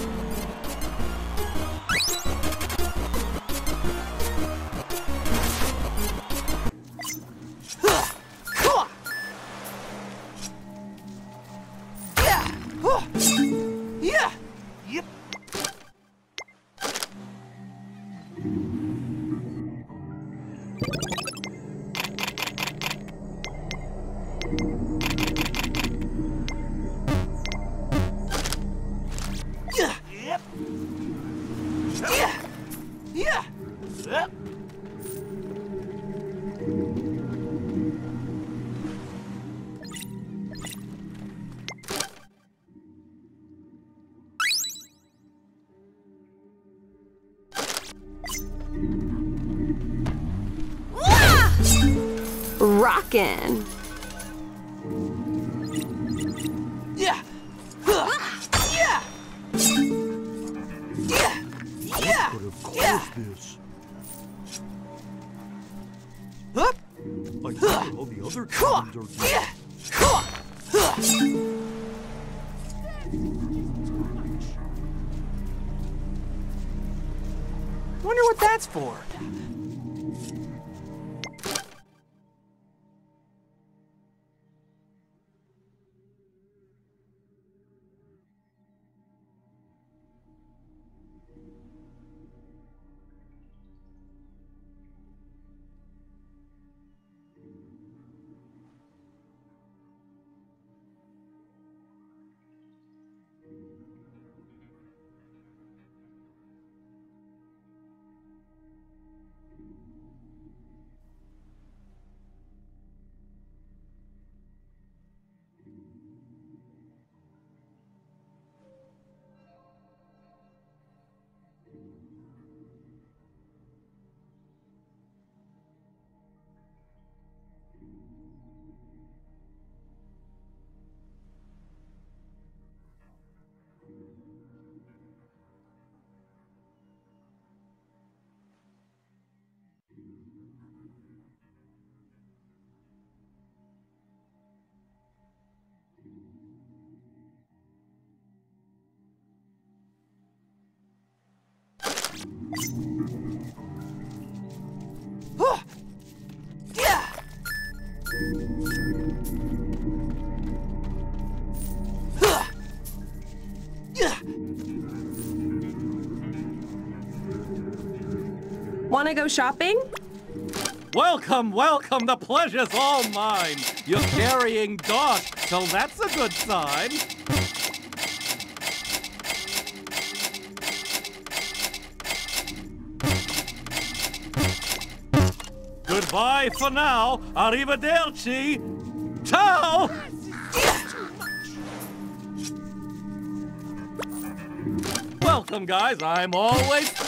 Yep. Rockin'. Huh. Huh. Wonder what that's for. Wanna go shopping? Welcome, welcome, the pleasure's all mine. You're carrying Doc, so that's a good sign. Goodbye for now. Arrivederci. Ciao! Welcome, guys. I'm always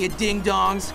you ding-dongs.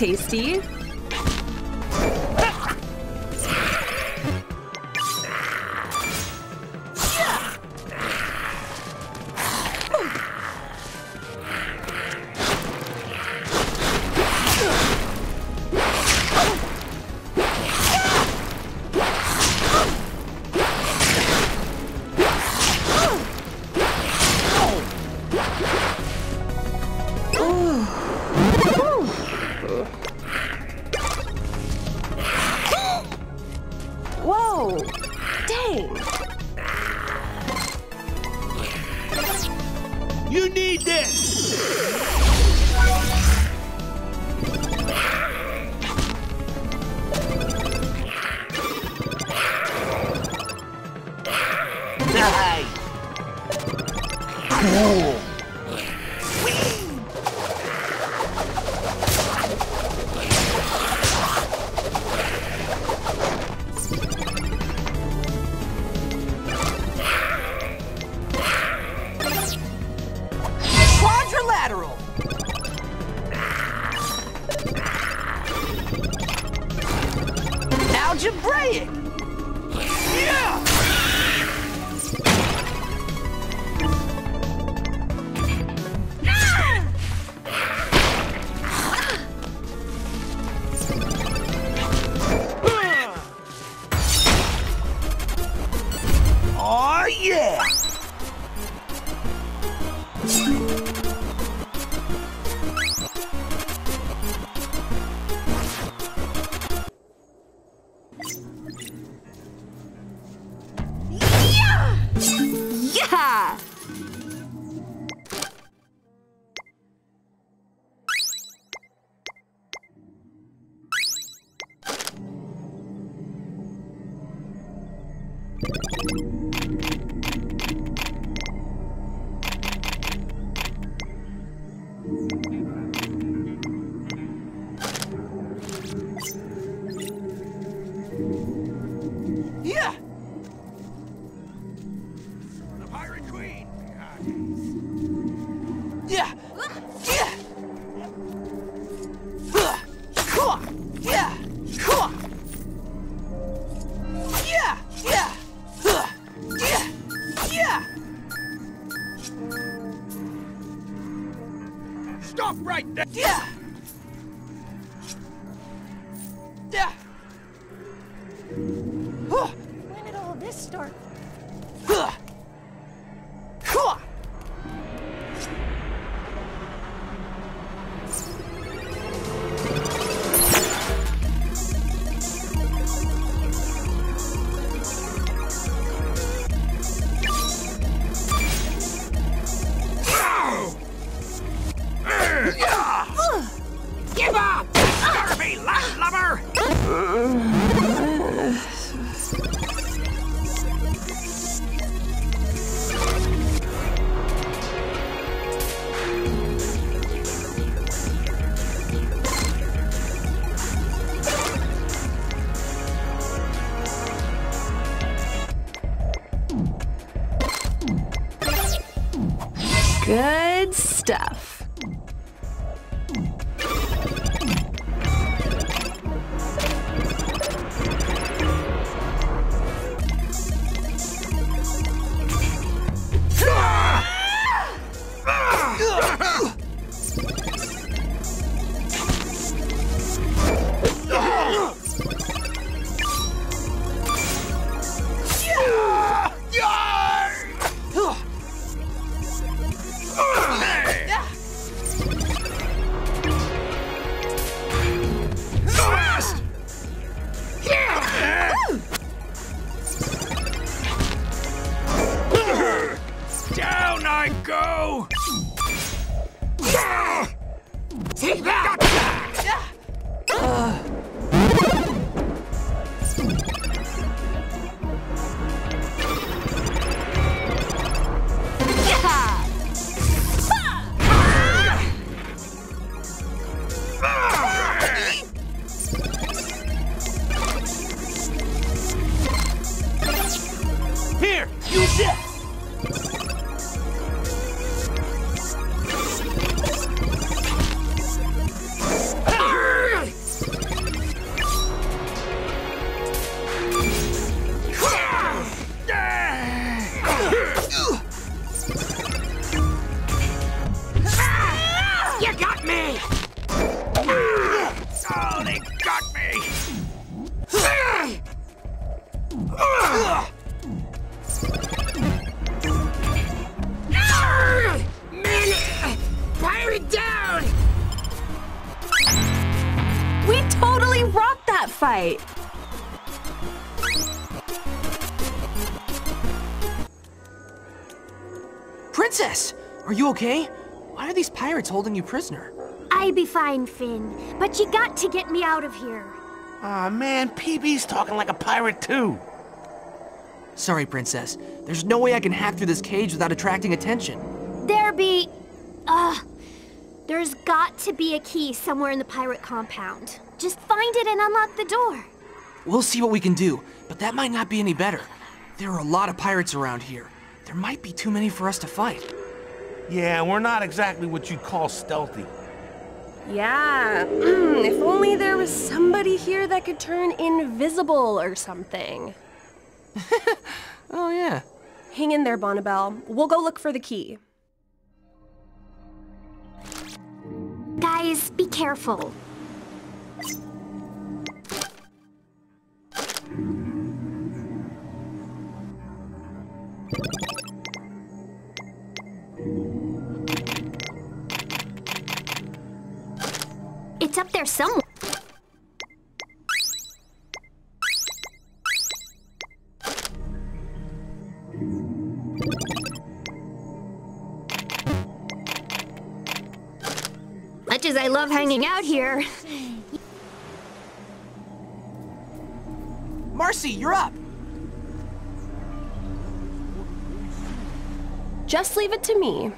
Tasty. You okay? Why are these pirates holding you prisoner? I be fine, Finn, but you got to get me out of here. Aw, man, PB's talking like a pirate, too. Sorry, Princess. There's no way I can hack through this cage without attracting attention. There be. Uh. There's got to be a key somewhere in the pirate compound. Just find it and unlock the door. We'll see what we can do, but that might not be any better. There are a lot of pirates around here. There might be too many for us to fight. Yeah, we're not exactly what you'd call stealthy. Yeah, *clears throat* if only there was somebody here that could turn invisible or something. *laughs* Oh, yeah. Hang in there, Bonnibel. We'll go look for the key. Guys, be careful. It's up there somewhere. Much as I love hanging out here... Marcy, you're up! Just leave it to me.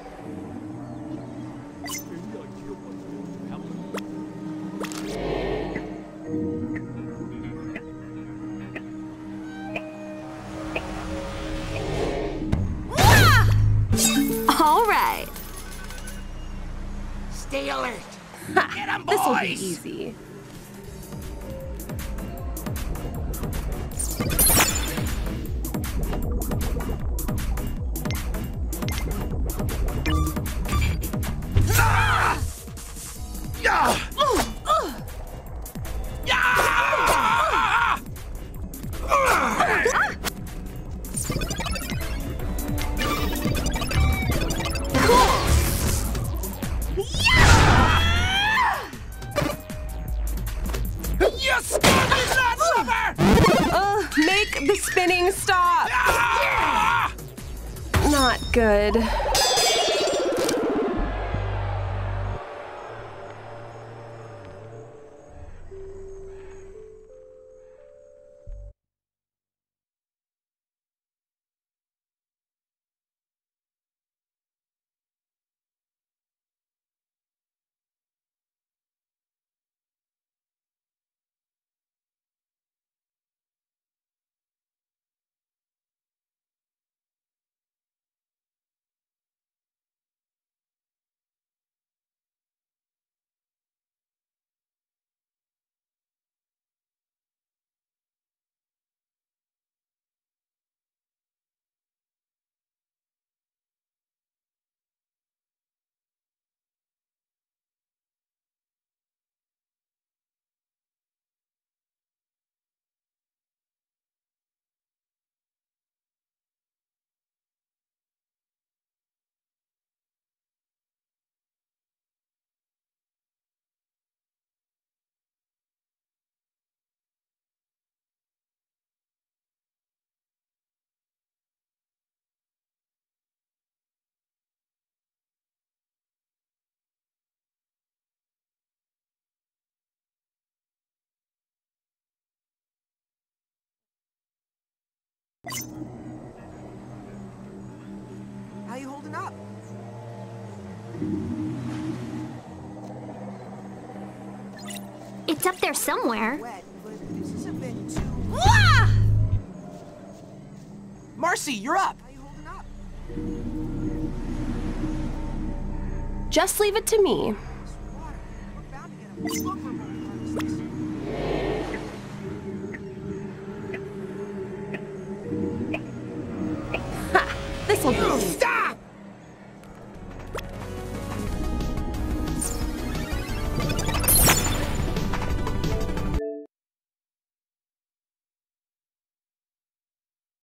Get 'em, This will be boys. easy. How you holding up? It's up there somewhere. Wet, but this is a bit too. Wah! Marcy, you're up. Just leave it to me. Ha! This'll be easy.